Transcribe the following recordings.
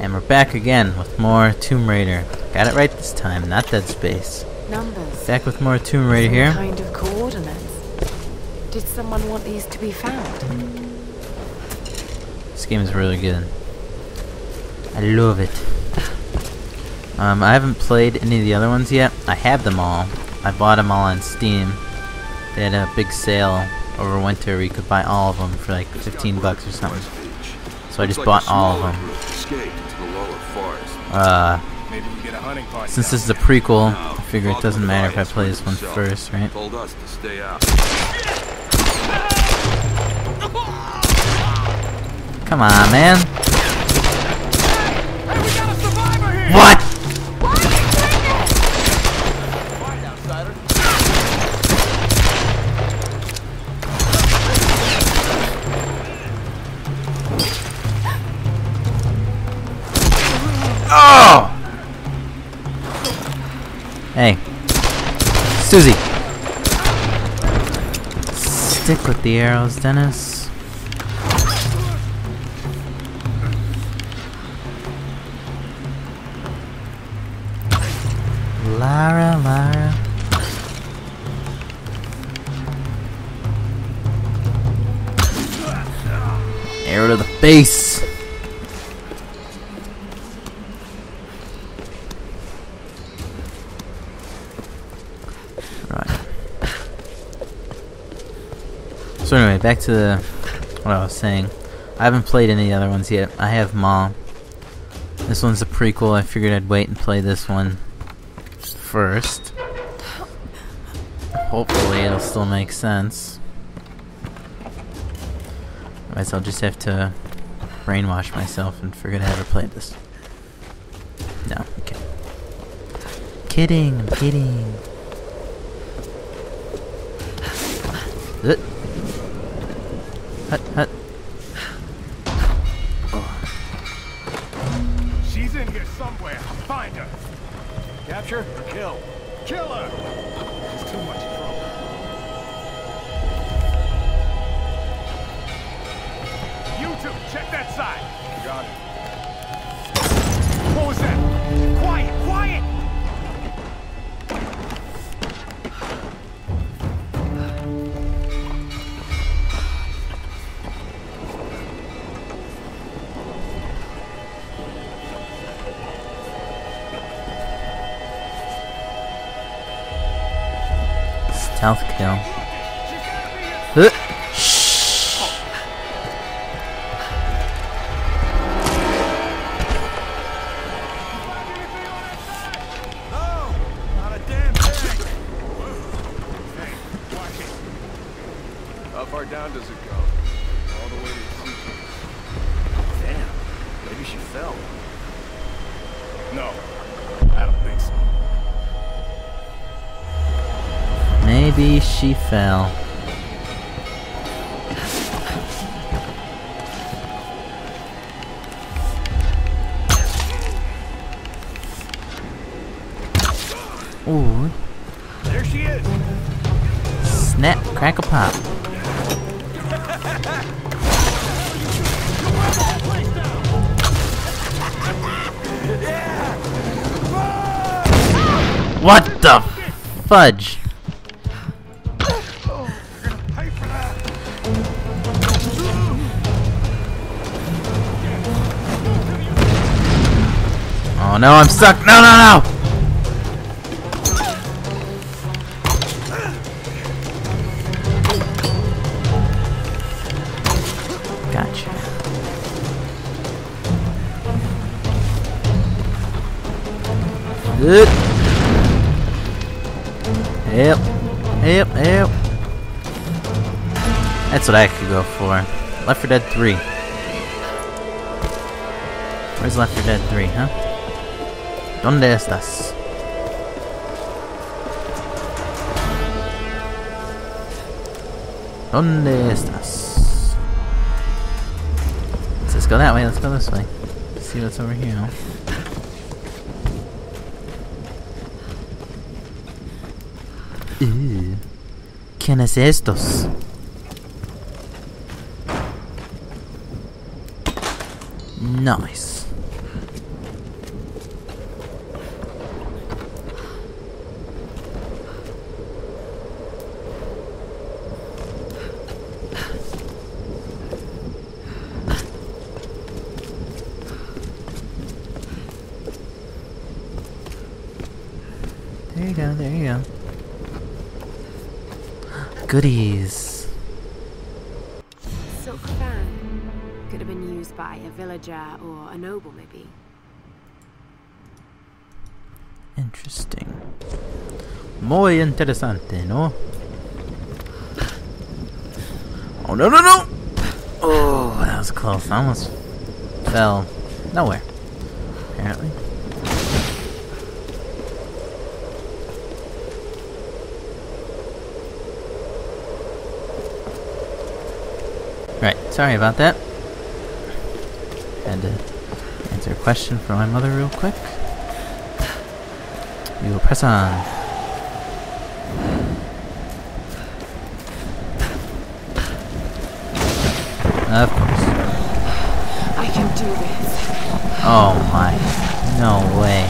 And we're back again with more Tomb Raider. Got it right this time, not Dead Space. Numbers. Back with more Tomb Raider Some here. kind of coordinates. Did someone want these to be found? This game is really good. I love it. Um, I haven't played any of the other ones yet. I have them all. I bought them all on Steam. They had a big sale over winter where you could buy all of them for like 15 bucks or something. So I just bought all of them. Forest. Uh, Maybe you get a hunting party. since this is a prequel, No, I figure it doesn't matter if I play this one first, right? Told us to stay out. Come on, man. Hey, we got a survivor here! What? Oh! Hey. Susie. Stick with the arrows, Dennis. Lara, Lara. Arrow to the face. Right. So anyway, back to the what I was saying. I haven't played any other ones yet. I have Mom. This one's a prequel. I figured I'd wait and play this one first. Hopefully it'll still make sense. Otherwise I'll just have to brainwash myself and forget how to play this. No, okay. Kidding, I'm kidding. Hut. Hut. She's in here somewhere. Find her. Capture or kill? Kill her! It's too much trouble. You two, check that side. Got it. Hey, kill. Uh, it. How far down does it go? All the way to the sea. Damn. Maybe she fell. No. I don't think so. Maybe she fell. Ooh, There she is! snap, crackle pop. What the fudge? No, I'm stuck. No, no, no! Gotcha. Good. Yep. Yep, help. That's what I could go for. Left 4 Dead 3. Where's Left 4 Dead 3, huh? ¿Dónde estás? ¿Dónde estás? Let's go that way, let's go this way. see what's over here. Ooh. ¿Quiénes estos? Nice. go, there you go. Goodies. Silk fan. Could have been used by a villager or a noble, maybe. Interesting. Muy interesante, ¿no? Oh, no, no, no! Oh, that was close. I almost fell nowhere, apparently. Right, sorry about that. Had to answer a question from my mother real quick. We will press on. Of course. I can do this. Oh my. No way.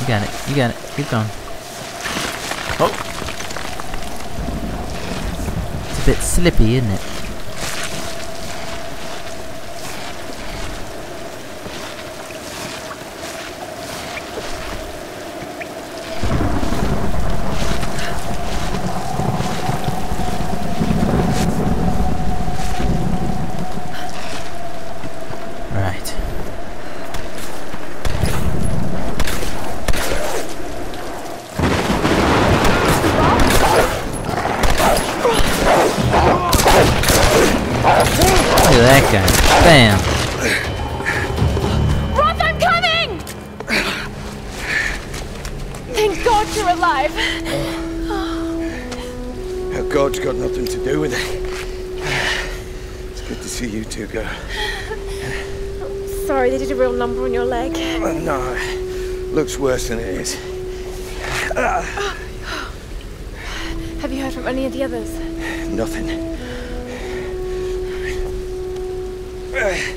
You got it. You got it. Keep going. Bit slippy, isn't it? Thank God you're alive. Now, God's got nothing to do with it. It's good to see you two go. Sorry, they did a real number on your leg. Well, no, looks worse than it is. Have you heard from any of the others? Nothing.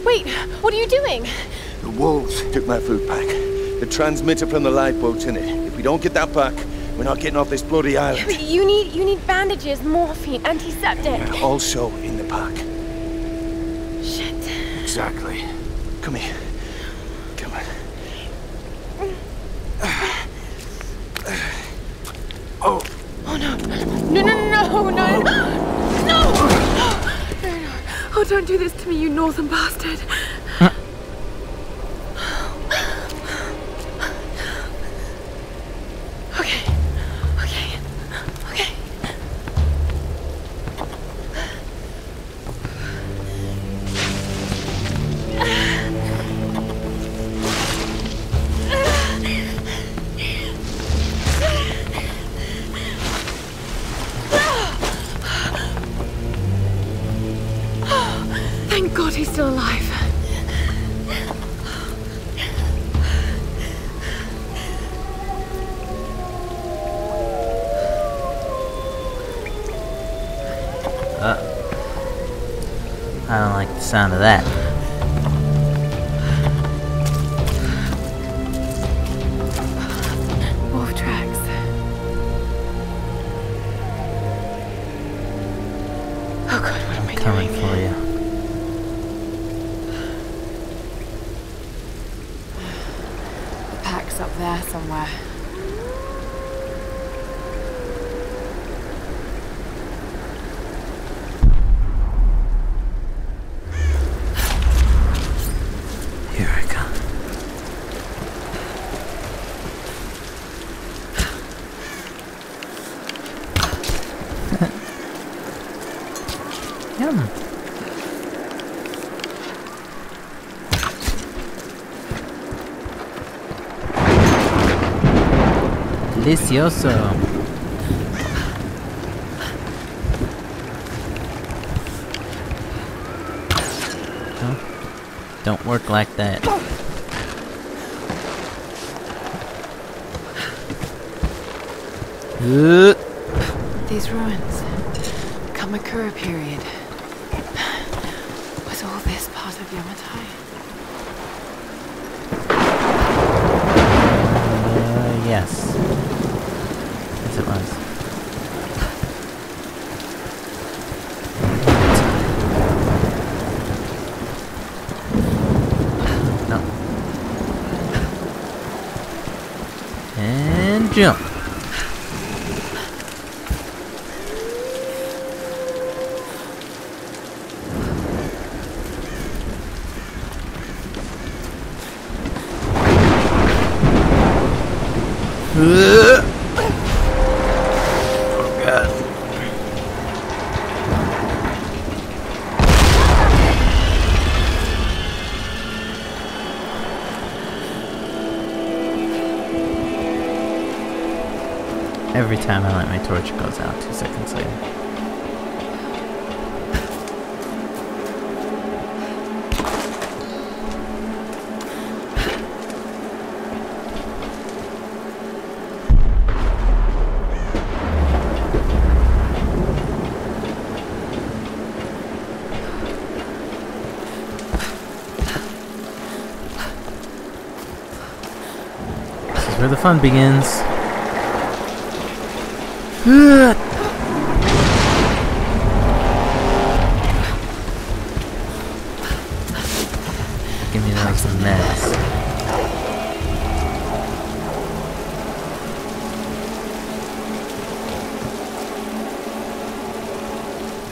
Wait, what are you doing? The wolves took my food pack. The transmitter from the lifeboat's in it. If we don't get that back, we're not getting off this bloody island. You need you need bandages, morphine, antiseptic. Also in the pack. Shit. Exactly. Come here. Come on. Oh, Oh No, no, no, no, no, no, no! Oh, don't do this to me, you northern bastard. Sound of that. Delicioso. Don't work like that. Uh, These ruins. Kamakura period. Is all this part of Yamatai? Uh, yes. Yes, it was. No. And jump. Time I light my torch, it goes out two seconds later. This is where the fun begins. Give me those meds.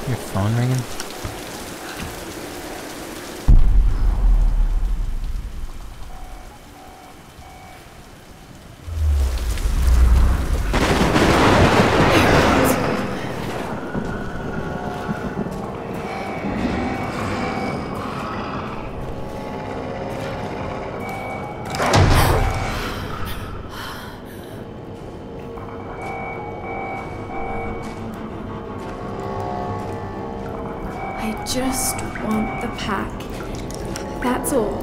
Your phone ringing? Just want the pack. That's all.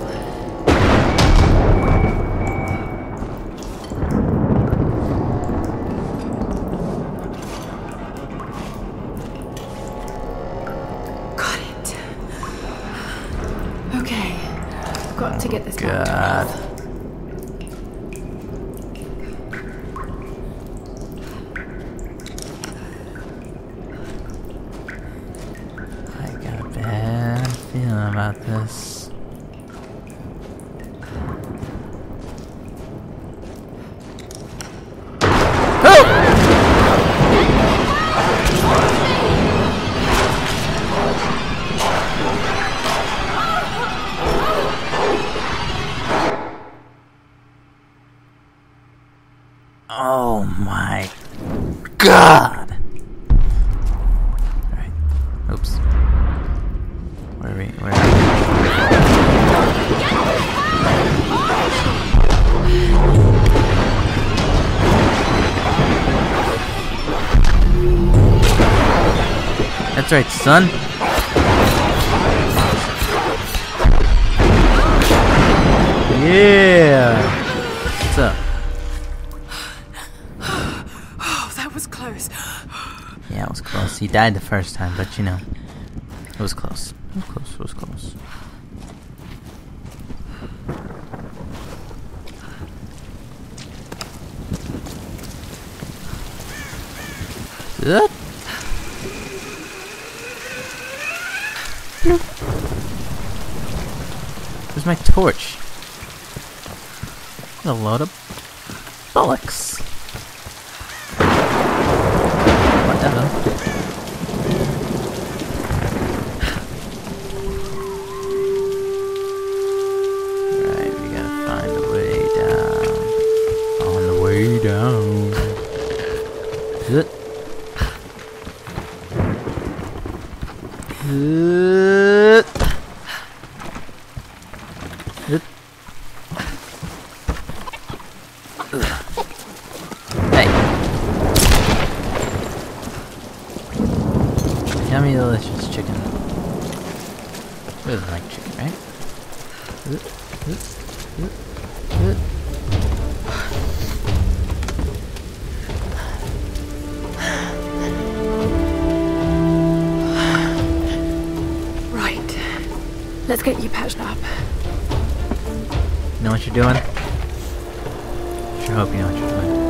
Got it. Okay. Got to get this back to God. Earth. I got a bad feeling about this. Where are we? Where are we? That's right, son. Yeah. What's up? Oh, that was close. Yeah, it was close. He died the first time, but you know, it was close. It was close. It was close. Good. Where's my torch? A load of bollocks. Let's get you patched up. You know what you're doing? Sure hope you know what you're doing.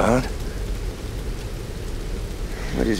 bad. Where does a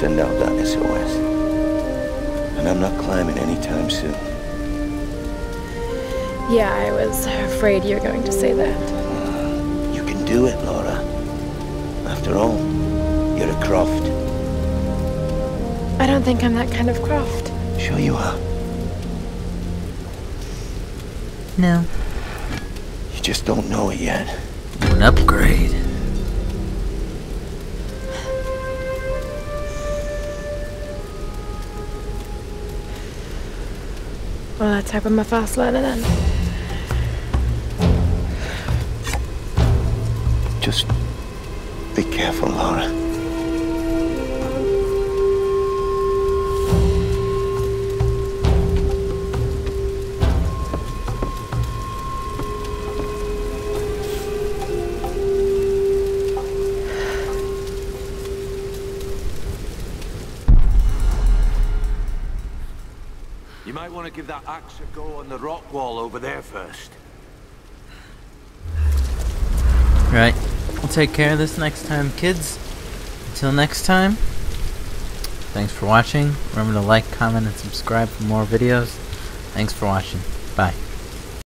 Send out that SOS. And I'm not climbing anytime soon. Yeah, I was afraid you were going to say that. Uh, you can do it, Lara. After all, you're a Croft. I don't think I'm that kind of Croft. Sure you are. No. You just don't know it yet. An upgrade. Well, let's hope I'm a fast learner then. Just be careful, Lara. To give that axe a go on the rock wall over there first. Right. We'll take care of this next time, kids. Until next time, thanks for watching. Remember to like, comment, and subscribe for more videos. Thanks for watching. Bye.